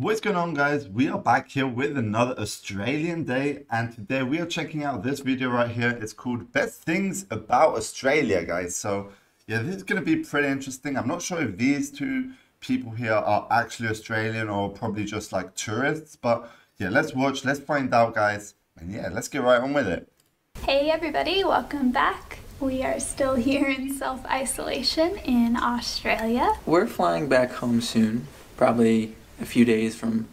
What's going on guys? We are back here with another Australian day and today we are checking out this video right here. It's called Best Things About Australia guys. So yeah, this is going to be pretty interesting. I'm not sure if these two people here are actually Australian or probably just like tourists, but yeah, let's watch, let's find out guys. And yeah, let's get right on with it. Hey everybody, welcome back. We are still here in self-isolation in Australia. We're flying back home soon, probably a few days from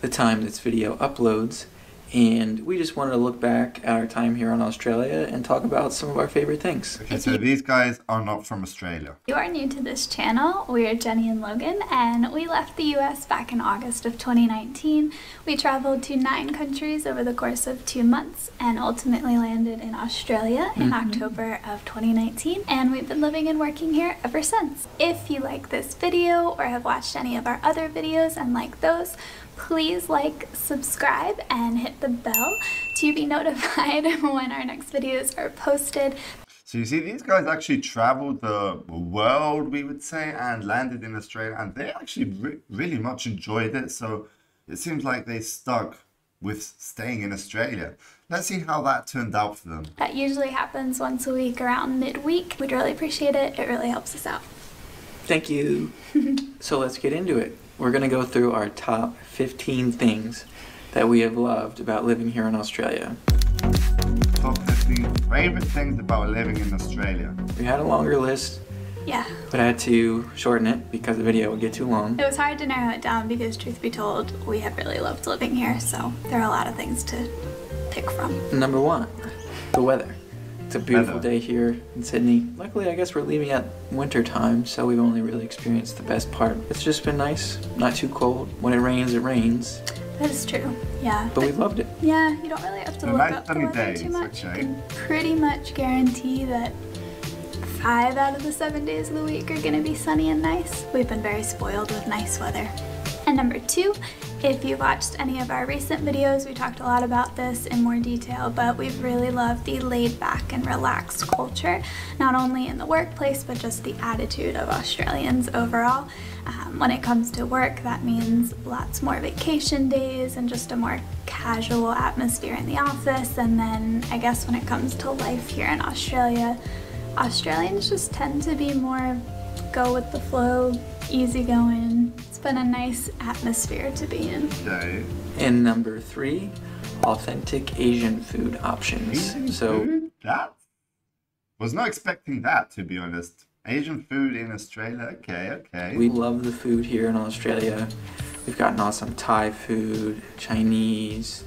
the time this video uploads and we just wanted to look back at our time here in Australia and talk about some of our favorite things. Okay, so these guys are not from Australia. You are new to this channel, we're Jenny and Logan, and we left the US back in August of 2019. We traveled to nine countries over the course of two months and ultimately landed in Australia in mm-hmm. October of 2019, and we've been living and working here ever since. If you like this video or have watched any of our other videos and like those, please like, subscribe, and hit the bell to be notified when our next videos are posted. So you see, these guys actually traveled the world, we would say, and landed in Australia, and they actually re really much enjoyed it. So it seems like they stuck with staying in Australia. Let's see how that turned out for them. That usually happens once a week around midweek. We'd really appreciate it. It really helps us out. Thank you. so let's get into it. We're going to go through our top 15 things that we have loved about living here in Australia. Top 15 favorite things about living in Australia. We had a longer list. Yeah. But I had to shorten it because the video would get too long. It was hard to narrow it down because truth be told, we have really loved living here, so there are a lot of things to pick from. Number one, the weather. It's a beautiful day here in Sydney. Luckily, I guess we're leaving at winter time, so we've only really experienced the best part. It's just been nice, not too cold. When it rains, it rains. That is true, yeah. But, but we loved it. Yeah, you don't really have to look nice up the weather days, too much. Okay. You can pretty much guarantee that five out of the seven days of the week are gonna be sunny and nice. We've been very spoiled with nice weather. Number two if you've watched any of our recent videos, we talked a lot about this in more detail, but we've really loved the laid back and relaxed culture, not only in the workplace, but just the attitude of Australians overall. Um, when it comes to work, that means lots more vacation days and just a more casual atmosphere in the office. And then I guess when it comes to life here in Australia, Australians just tend to be more go with the flow, easygoing. It's been a nice atmosphere to be in. Okay. And number three, authentic Asian food options. Asian so food? that was not expecting that to be honest. Asian food in Australia. Okay, okay. We love the food here in Australia. We've gotten awesome Thai food, Chinese,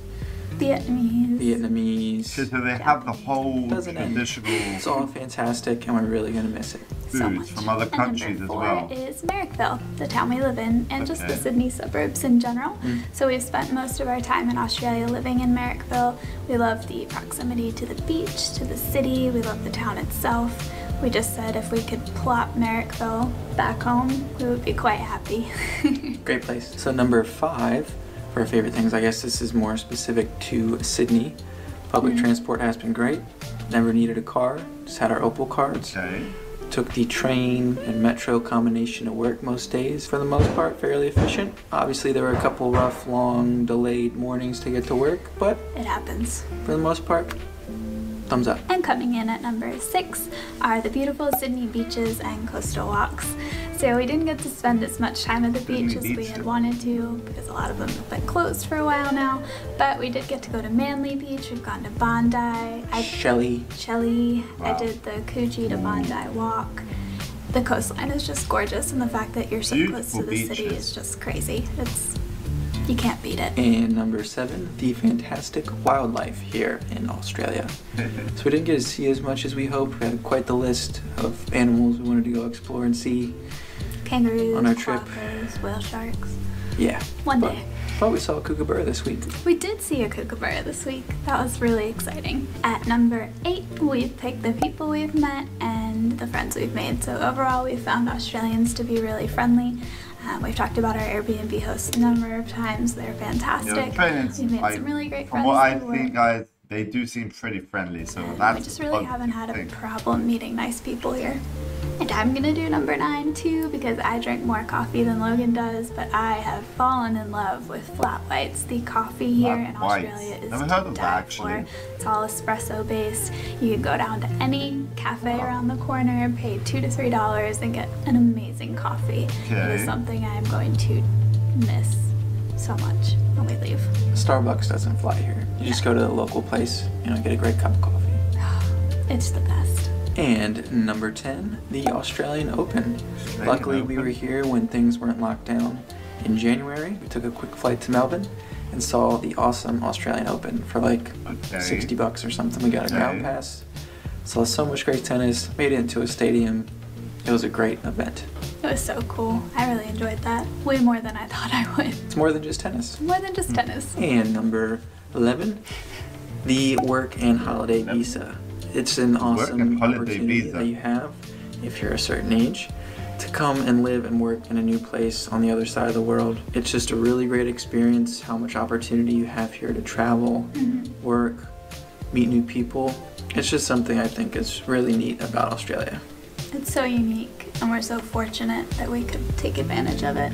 Vietnamese. Vietnamese. So they have the whole Doesn't traditional. It. It's all fantastic, and we're really gonna miss it. Foods so from other countries as well. is Marrickville, the town we live in, and okay. just the Sydney suburbs in general. Mm. So we've spent most of our time in Australia living in Marrickville. We love the proximity to the beach, to the city. We love the town itself. We just said if we could plop Marrickville back home, we would be quite happy. Great place. So number five for our favorite things. I guess this is more specific to Sydney. Public mm transport has been great. Never needed a car. Just had our Opal cards. Okay. Took the train and metro combination to work most days. For the most part, fairly efficient. Obviously, there were a couple rough, long, delayed mornings to get to work, but it happens. For the most part, thumbs up. And coming in at number six are the beautiful Sydney beaches and coastal walks. So we didn't get to spend as much time at the beach as we had wanted to because a lot of them have been closed for a while now. But we did get to go to Manly Beach. We've gone to Bondi. I, Shelly. Shelly. Wow. I did the Coogee to mm. Bondi walk. The coastline is just gorgeous and the fact that you're so Beautiful close to the beaches. city is just crazy. It's you can't beat it. And number seven, the fantastic wildlife here in Australia. so we didn't get to see as much as we hoped. We had quite the list of animals we wanted to go explore and see. Kangaroos, on our trip. whale sharks. Yeah. One but, day. But we saw a kookaburra this week. We did see a kookaburra this week. That was really exciting. At number eight, we've picked the people we've met and the friends we've made. So overall, we found Australians to be really friendly. Um, we've talked about our Airbnb hosts a number of times. They're fantastic. Yeah, We've made I, some really great from friends. From what I think, guys, they do seem pretty friendly. So that's we just really haven't had a thing. problem meeting nice people here. And I'm gonna do number nine too because I drink more coffee than Logan does, but I have fallen in love with flat whites. The coffee here flat in Australia is Never heard of that, actually. For. It's all espresso based. You can go down to any cafe around the corner, pay two to three dollars, and get an amazing coffee. Okay. It is something I am going to miss so much when we leave. Starbucks doesn't fly here. You yeah. just go to the local place, you know, get a great cup of coffee. It's the best. And number 10, the Australian Open. Australian Luckily, Open. we were here when things weren't locked down in January. We took a quick flight to Melbourne and saw the awesome Australian Open for like 60 bucks or something. We got a ground pass. Saw so much great tennis, made it into a stadium. It was a great event. It was so cool. I really enjoyed that. Way more than I thought I would. It's more than just tennis. More than just mm. tennis. And number 11, the work and holiday visa. It's an awesome opportunity visa. that you have if you're a certain age to come and live and work in a new place on the other side of the world. It's just a really great experience how much opportunity you have here to travel, mm-hmm. work, meet new people. It's just something I think is really neat about Australia. It's so unique, and we're so fortunate that we could take advantage of it.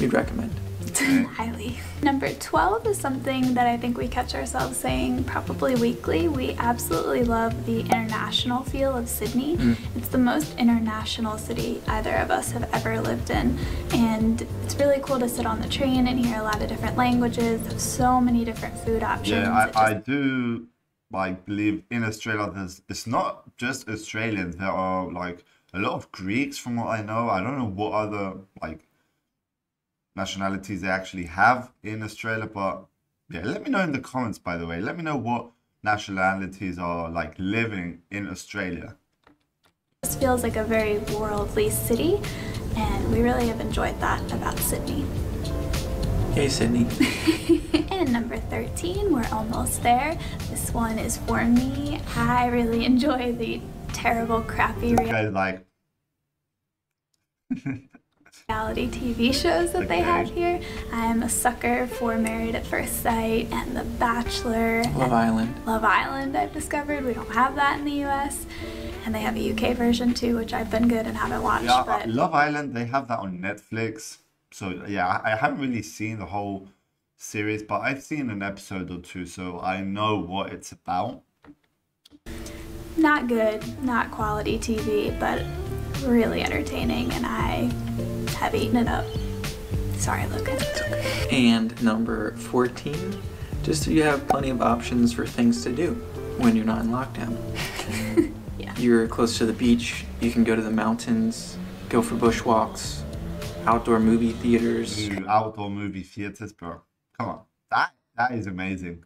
We'd recommend. Highly. Number 12 is something that I think we catch ourselves saying probably weekly. We absolutely love the international feel of Sydney. Mm. It's the most international city either of us have ever lived in. And it's really cool to sit on the train and hear a lot of different languages, so many different food options. Yeah, I, just... I do like believe in Australia there's it's not just Australians. There are like a lot of Greeks from what I know. I don't know what other like nationalities they actually have in Australia. But yeah, let me know in the comments, by the way. Let me know what nationalities are like living in Australia. This feels like a very worldly city, and we really have enjoyed that about Sydney. Hey, Sydney. and number 13, we're almost there. This one is for me. I really enjoy the terrible, crappy reality. like reality TV shows that okay. they have here. I'm a sucker for Married at First Sight and The Bachelor. Love Island. Love Island, I've discovered. We don't have that in the US. And they have a UK version too, which I've been good and haven't watched. Yeah, but... Love Island, they have that on Netflix. So yeah, I haven't really seen the whole series, but I've seen an episode or two, so I know what it's about. Not good, not quality TV, but really entertaining, and I have eaten it up. Sorry, Logan. And number 14, just so you have plenty of options for things to do when you're not in lockdown. yeah. You're close to the beach, you can go to the mountains, go for bushwalks, outdoor movie theaters. Ooh, outdoor movie theaters, bro. Come on. That that is amazing.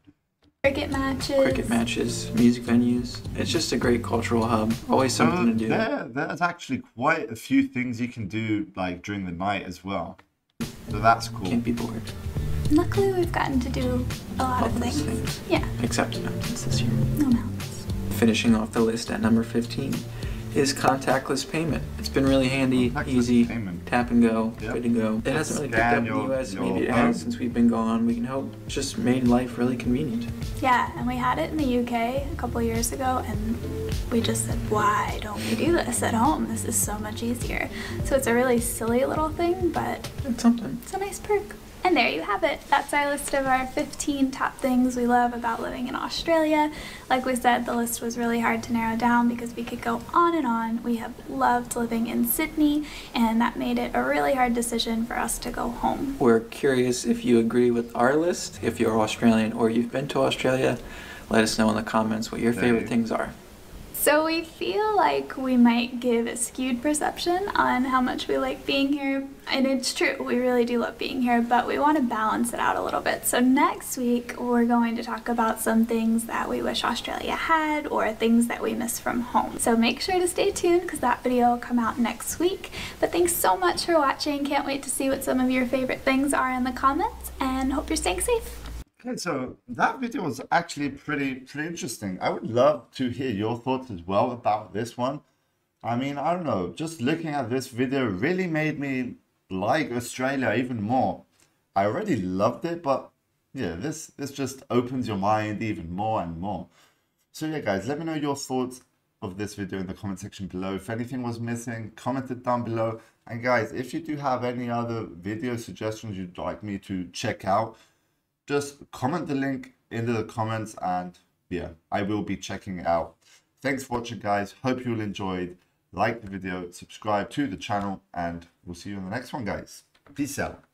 Cricket matches. Cricket matches, music venues. It's just a great cultural hub. Always something uh, to do. There, there's actually quite a few things you can do like during the night as well. So that's cool. Can't be bored. Luckily, we've gotten to do a lot All of things. things. Yeah. Except mountains this year. No mountains. Finishing off the list at number 15 is contactless payment. It's been really handy, easy, payment. tap and go, yep. good to go. It hasn't really picked up in the US, maybe it has since we've been gone. We can hope it's just made life really convenient. Yeah, and we had it in the UK a couple years ago and we just said, why don't we do this at home? This is so much easier. So it's a really silly little thing, but it's something. It's a nice perk. And there you have it. That's our list of our 15 top things we love about living in Australia. Like we said, the list was really hard to narrow down because we could go on and on. We have loved living in Sydney, and that made it a really hard decision for us to go home. We're curious if you agree with our list, if you're Australian or you've been to Australia. Let us know in the comments what your favorite things are. So we feel like we might give a skewed perception on how much we like being here. And it's true, we really do love being here, but we want to balance it out a little bit. So next week, we're going to talk about some things that we wish Australia had or things that we miss from home. So make sure to stay tuned because that video will come out next week. But thanks so much for watching. Can't wait to see what some of your favorite things are in the comments and hope you're staying safe. Okay, so that video was actually pretty pretty interesting. I would love to hear your thoughts as well about this one. I mean, I don't know, just looking at this video really made me like Australia even more. I already loved it, but yeah, this this just opens your mind even more and more. So yeah, guys, let me know your thoughts of this video in the comment section below. If anything was missing, comment it down below. And guys, if you do have any other video suggestions you'd like me to check out, just comment the link into the comments and yeah, I will be checking it out. Thanks for watching guys. Hope you all enjoyed. Like the video, subscribe to the channel, and we'll see you in the next one guys. Peace out.